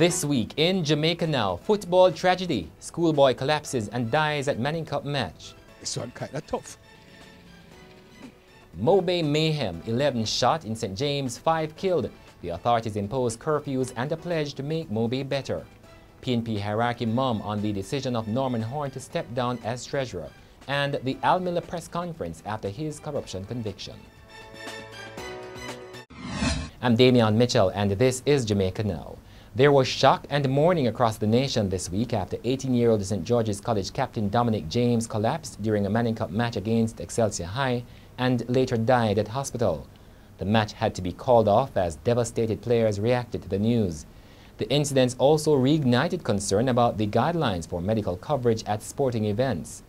This week in Jamaica now, football tragedy. Schoolboy collapses and dies at Manning Cup match. This one kind of tough. Mobay mayhem, 11 shot in St. James, 5 killed. The authorities impose curfews and a pledge to make Mobay better. PNP hierarchy mum on the decision of Norman Horne to step down as treasurer. And the Al Miller press conference after his corruption conviction. I'm Damian Mitchell and this is Jamaica Now. There was shock and mourning across the nation this week after 18-year-old St. George's College captain Dominic James collapsed during a Manning Cup match against Excelsior High and later died at hospital. The match had to be called off as devastated players reacted to the news. The incidents also reignited concern about the guidelines for medical coverage at sporting events.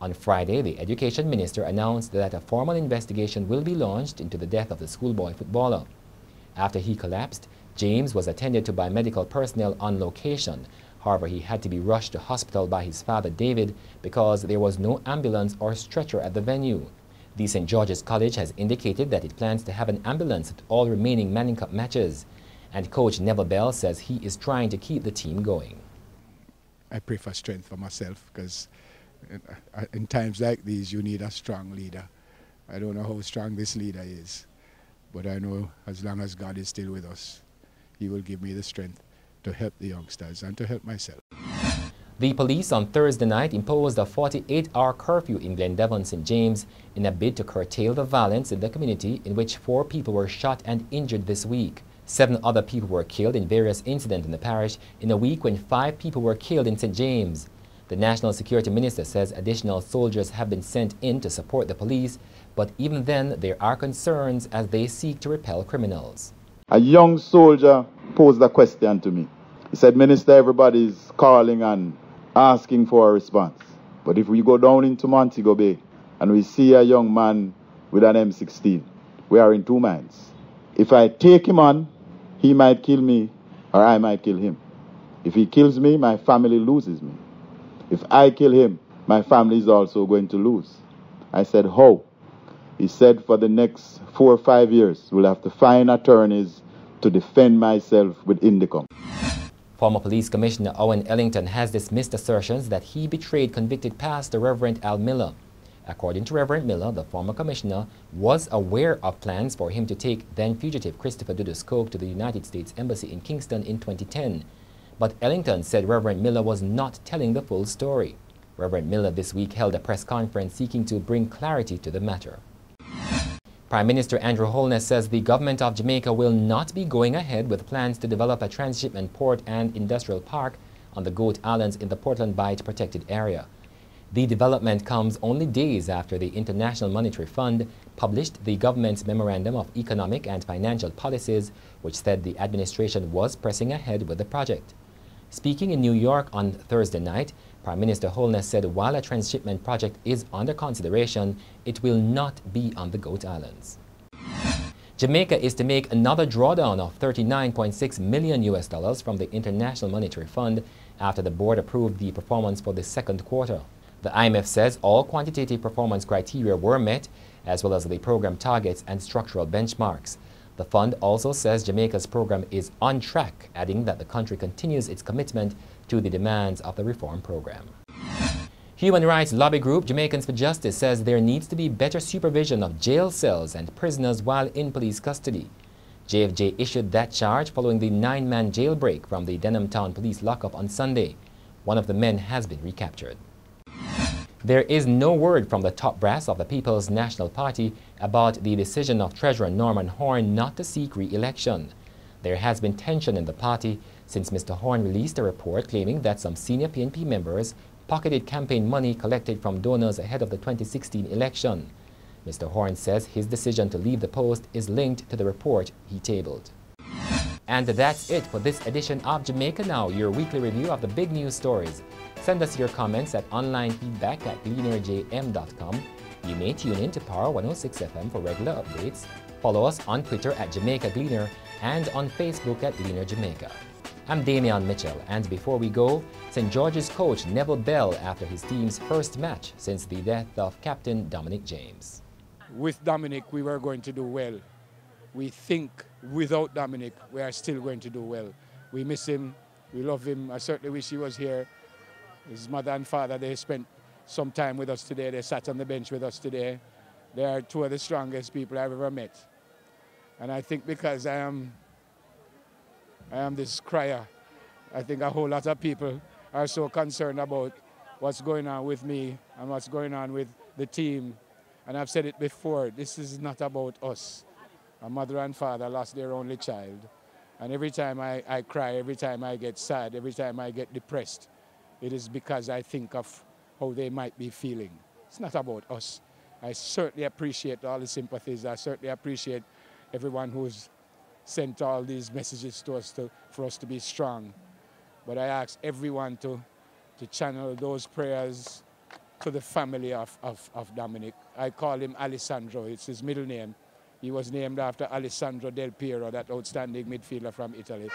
On Friday, the Education Minister announced that a formal investigation will be launched into the death of the schoolboy footballer. After he collapsed, James was attended to by medical personnel on location. However, he had to be rushed to hospital by his father David because there was no ambulance or stretcher at the venue. The St. George's College has indicated that it plans to have an ambulance at all remaining Manning Cup matches. And coach Neville Bell says he is trying to keep the team going. I pray for strength for myself because uh, in times like these you need a strong leader. I don't know how strong this leader is, but I know as long as God is still with us, he will give me the strength to help the youngsters and to help myself. The police on Thursday night imposed a 48-hour curfew in Glendevon St. James in a bid to curtail the violence in the community in which four people were shot and injured this week. Seven other people were killed in various incidents in the parish in a week when five people were killed in St. James. The National Security Minister says additional soldiers have been sent in to support the police, but even then there are concerns as they seek to repel criminals. A young soldier posed a question to me. He said, Minister, everybody's calling and asking for a response. But if we go down into Montego Bay and we see a young man with an M16, we are in two minds. If I take him on, he might kill me or I might kill him. If he kills me, my family loses me. If I kill him, my family is also going to lose. I said, How? He said for the next four or five years, we'll have to find attorneys to defend myself with INDECOM. Former Police Commissioner Owen Ellington has dismissed assertions that he betrayed convicted pastor Reverend Al Miller. According to Reverend Miller, the former commissioner was aware of plans for him to take then-fugitive Christopher Dudus Coke to the United States Embassy in Kingston in 2010. But Ellington said Reverend Miller was not telling the full story. Reverend Miller this week held a press conference seeking to bring clarity to the matter. Prime Minister Andrew Holness says the government of Jamaica will not be going ahead with plans to develop a transshipment port and industrial park on the Goat Islands in the Portland Bight protected area. The development comes only days after the International Monetary Fund published the government's Memorandum of Economic and Financial Policies, which said the administration was pressing ahead with the project. Speaking in New York on Thursday night, Prime Minister Holness said while a transshipment project is under consideration, it will not be on the Goat Islands. Jamaica is to make another drawdown of 39.6 million US dollars from the International Monetary Fund after the board approved the performance for the second quarter. The IMF says all quantitative performance criteria were met, as well as the program targets and structural benchmarks. The fund also says Jamaica's program is on track, adding that the country continues its commitment to the demands of the reform program. Human rights lobby group Jamaicans for Justice says there needs to be better supervision of jail cells and prisoners while in police custody. JFJ issued that charge following the nine-man jailbreak from the Denham Town police lockup on Sunday. One of the men has been recaptured. There is no word from the top brass of the People's National Party about the decision of Treasurer Norman Horne not to seek re-election. There has been tension in the party since Mr. Horne released a report claiming that some senior PNP members pocketed campaign money collected from donors ahead of the 2016 election. Mr. Horne says his decision to leave the post is linked to the report he tabled. And that's it for this edition of Jamaica Now, your weekly review of the big news stories. Send us your comments at onlinefeedback at gleanerjm.com. You may tune in to Power 106 FM for regular updates. Follow us on Twitter at Jamaica Gleaner and on Facebook at Gleaner Jamaica. I'm Damian Mitchell, and before we go, St. George's coach Neville Bell after his team's first match since the death of Captain Dominic James. With Dominic, we were going to do well. We think without Dominic, we are still going to do well. We miss him We love him. I certainly wish he was here. His mother and father, they spent some time with us today. They sat on the bench with us today. They are two of the strongest people I've ever met. And I think because I am, I am this crier, I think a whole lot of people are so concerned about what's going on with me and what's going on with the team. And I've said it before, this is not about us. My mother and father lost their only child. And every time I, I cry, every time I get sad, every time I get depressed, it is because I think of how they might be feeling. It's not about us. I certainly appreciate all the sympathies. I certainly appreciate everyone who's sent all these messages to us to, for us to be strong. But I ask everyone to, to channel those prayers to the family of, of, of Dominic. I call him Alessandro, it's his middle name. He was named after Alessandro Del Piero, that outstanding midfielder from Italy.